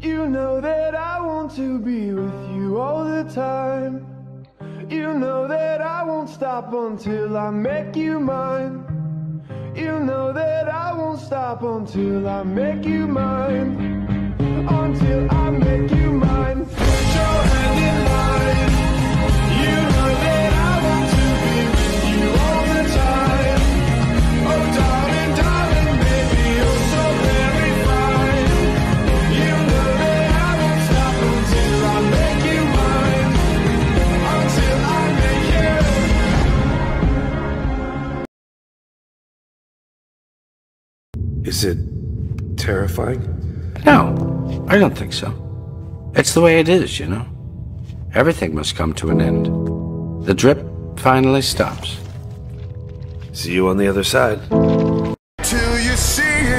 You know that I want to be with you all the time. You know that I won't stop until I make you mine. You know that I won't stop until I make you mine. Until I Is it terrifying? No, I don't think so. It's the way it is, you know. Everything must come to an end. The drip finally stops. See you on the other side. Till you see